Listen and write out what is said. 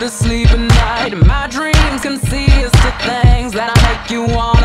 to sleep at night. And my dreams can see us to things That I make you wanna